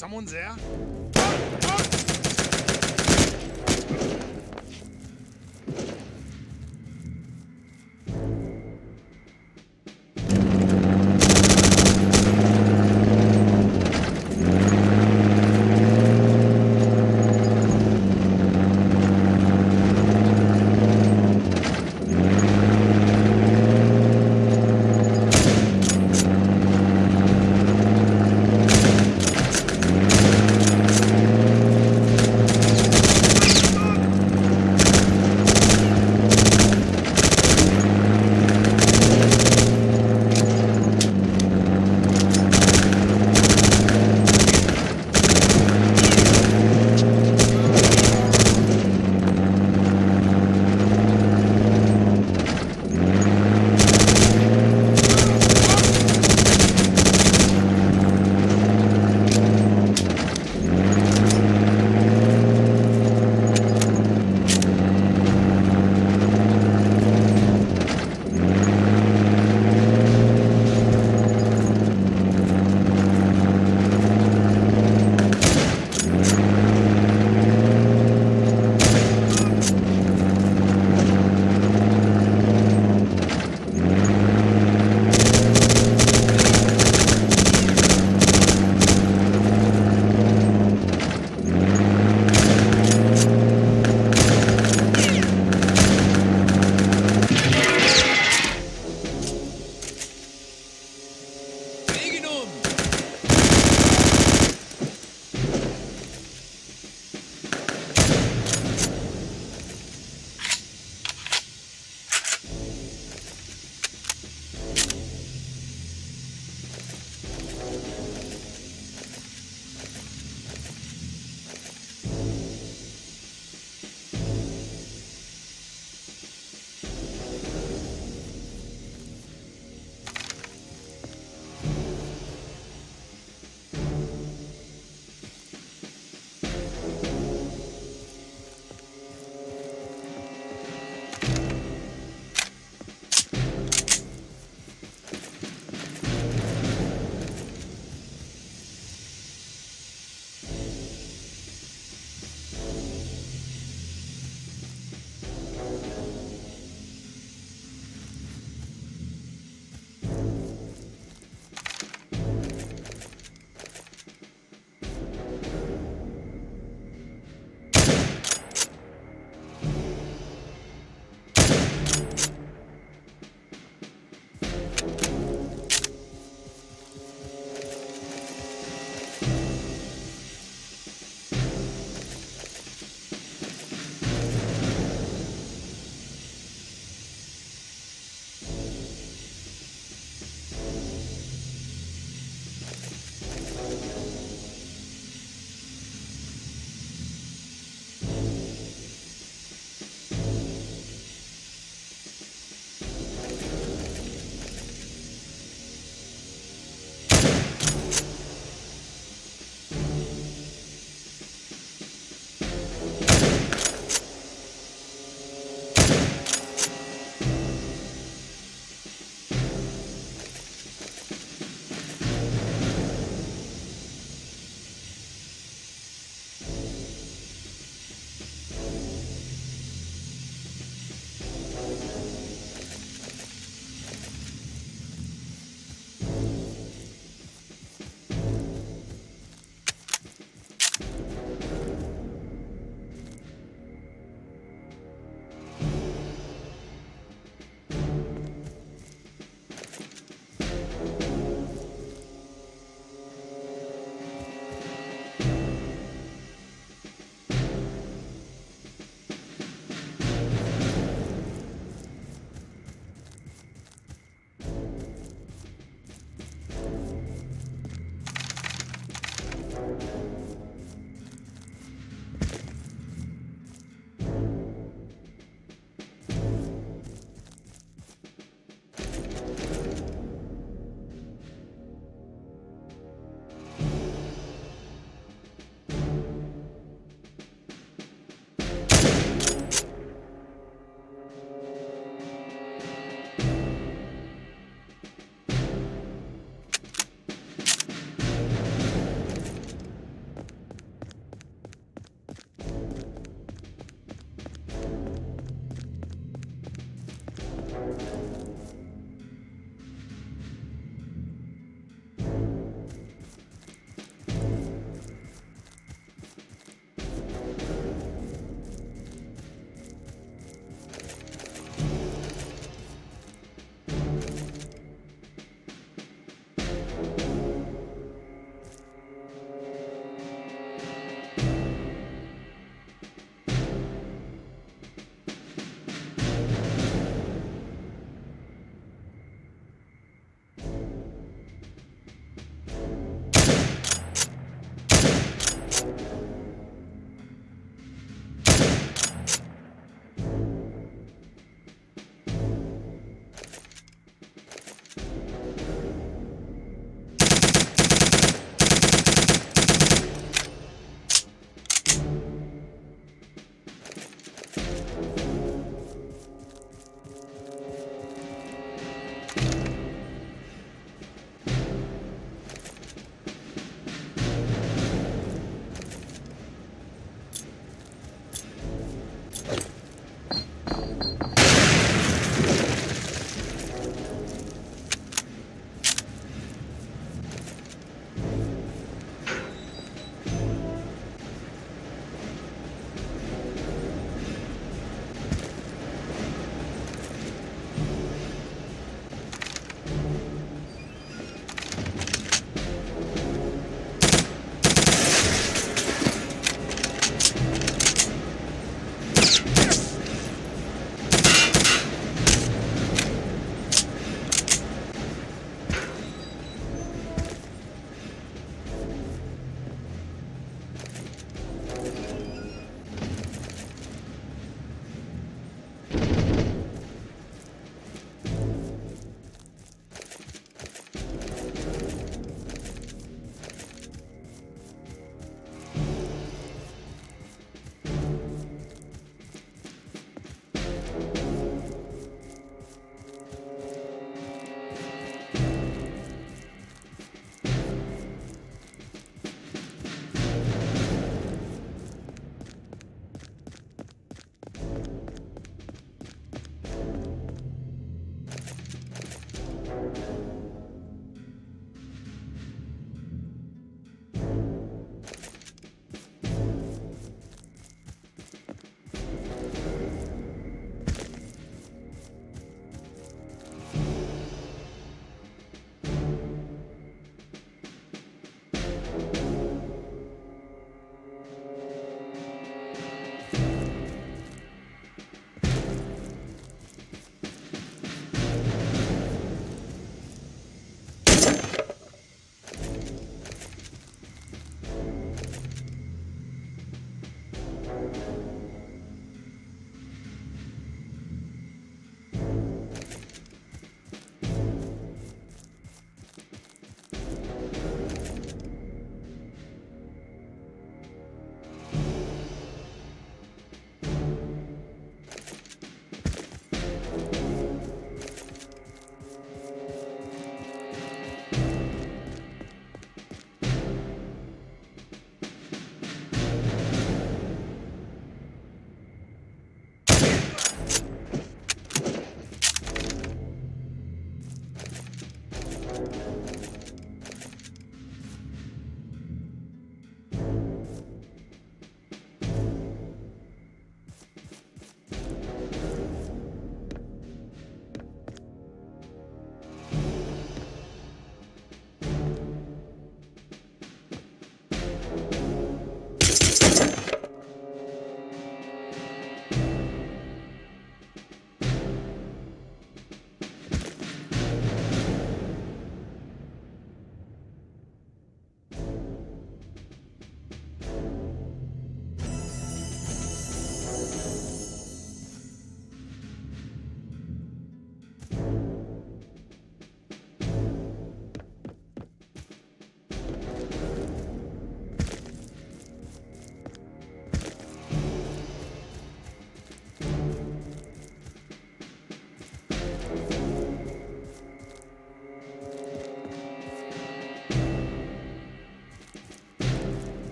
Someone's there?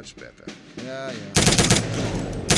Much better. Yeah, yeah.